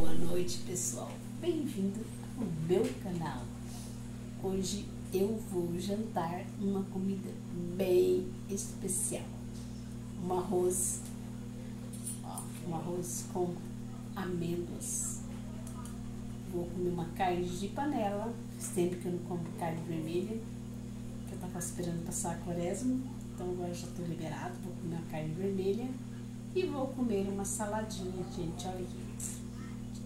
Boa noite, pessoal. Bem-vindo ao meu canal. Hoje eu vou jantar uma comida bem especial. Um arroz, ó, um arroz com amêndoas. Vou comer uma carne de panela, sempre que eu não como carne vermelha, que eu tava esperando passar a quaresma, então agora já estou liberado, vou comer uma carne vermelha e vou comer uma saladinha, gente, olha aqui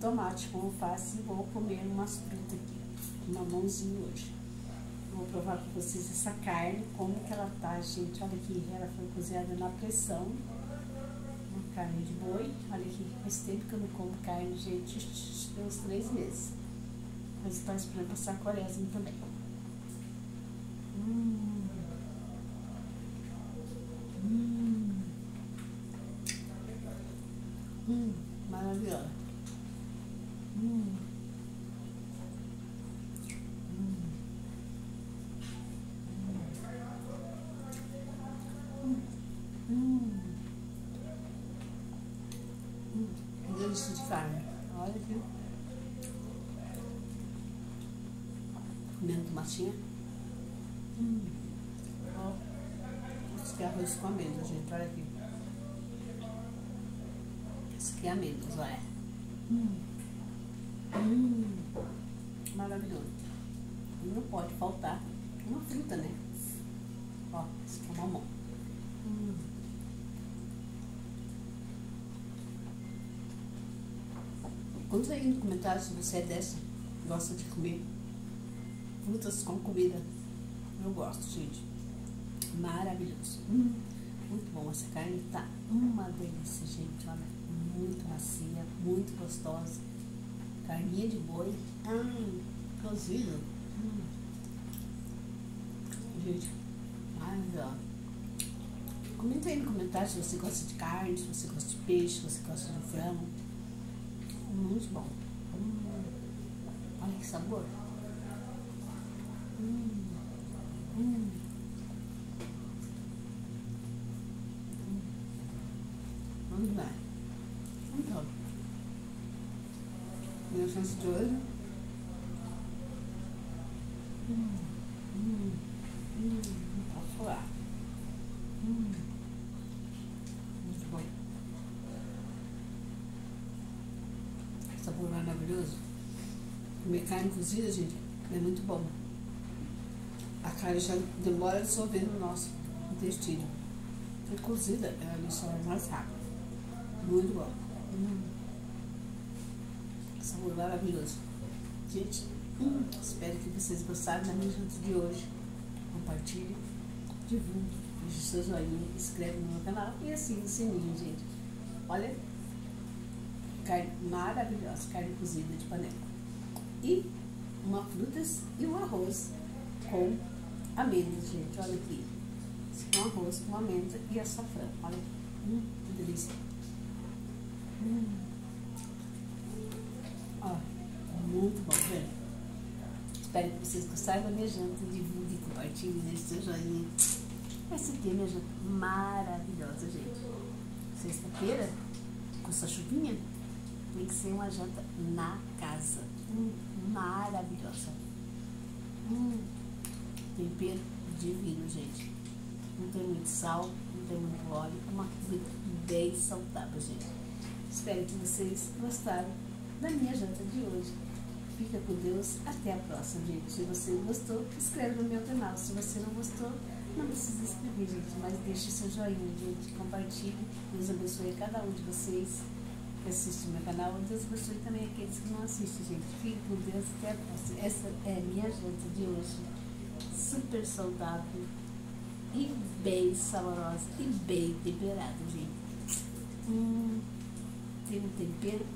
tomate com alface e vou comer umas frutas aqui, uma mãozinha hoje. Vou provar para vocês essa carne, como que ela tá, gente. Olha aqui, ela foi cozinhada na pressão. Uma carne de boi. Olha aqui, faz tempo que eu não como carne, gente. Tem uns três meses. Mas está esperando passar a quaresma também. Hum. Hum. Hum, maravilhosa. Delícia de carne. Olha aqui. Comendo tomatinha. Hum. Ó. Esse aqui é arroz com amêndoas, gente. Olha aqui. Esse aqui é amêndoas, olha. Hum. Hum. Maravilhoso. Não pode faltar Conta aí no comentário se você é dessa, gosta de comer frutas com comida. Eu gosto, gente. Maravilhoso. Hum, muito bom. Essa carne tá uma delícia, gente. Olha, muito macia, muito gostosa. Carninha de boi. Hum, cozida. Hum. Gente, maravilhosa. Comenta aí no comentário se você gosta de carne, se você gosta de peixe, se você gosta de frango. Muito bom. Hum. Olha que sabor. Hum. Hum. Vamos lá. Então. Minha chance de hoje. Hum. Hum. Hum. Posso falar. Maravilhoso. Comer carne cozida, gente, é muito bom. A carne já demora a dissolver no nosso intestino. E cozida, ela dissolve mais rápido. Muito bom. Hum. Sabor maravilhoso. Gente, hum, espero que vocês gostaram da minha janta de hoje. Compartilhe, divulgue, deixe seu joinha, inscreve no meu canal e assine o sininho, gente. Olha, carne maravilhosa, carne cozida de panela. E uma frutas e um arroz com amêndoas, gente. Olha aqui. Um arroz com amêndoa e açafrão. Olha, hum, que delícia. Hum. Ó, muito bom, gente. Espero que vocês gostaram da minha janta. Divulgue, compartilhe, deixe seu joinha. Essa aqui é minha janta maravilhosa, gente. Sexta-feira, com essa chuvinha, tem que ser uma janta na casa. Hum, maravilhosa. Hum, tempero divino, gente. Não tem muito sal, não tem muito óleo. É uma comida bem saudável, gente. Espero que vocês gostaram da minha janta de hoje. Fica com Deus. Até a próxima, gente. Se você gostou, inscreve no meu canal. Se você não gostou, não precisa inscrever, gente. Mas deixe seu joinha, gente. Compartilhe. Deus abençoe cada um de vocês assiste o meu canal. Deus abençoe também aqueles que não assistem, gente. Fique com Deus. Até a próxima. Essa é a minha janta de hoje. Super saudável e bem saborosa e bem temperada, gente. Hum, tem um tempero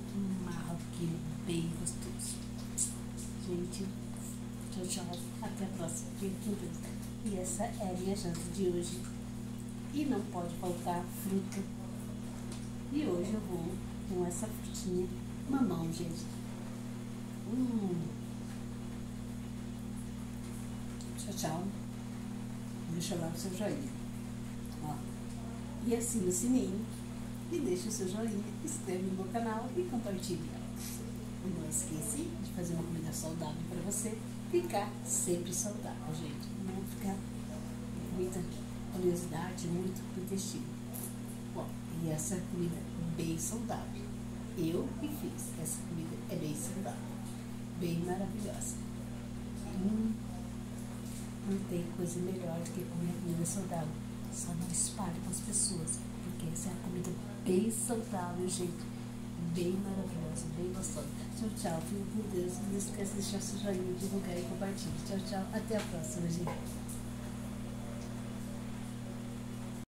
marroquino bem gostoso. Gente, tchau, tchau. Até a próxima. Fique com Deus. E essa é a minha janta de hoje. E não pode faltar fruta. E hoje eu vou com essa frutinha mamão, gente. Hum. Tchau, tchau. Deixa lá o seu joinha. Ó. E assina o sininho. E deixa o seu joinha, inscreve no meu canal e compartilha. não esqueci de fazer uma comida saudável para você ficar sempre saudável, gente. Não ficar muita oleosidade, muito intestino. E essa comida é bem saudável. Eu que fiz. Essa comida é bem saudável, bem maravilhosa. Hum, não tem coisa melhor do que comer comida saudável. Só não espalhe com as pessoas, porque essa é a comida bem saudável, gente. Bem maravilhosa, bem gostosa. Tchau, tchau. Fico com Deus. Não esqueça de deixar seu joinha, divulgar e compartilhar. Tchau, tchau. Até a próxima, gente.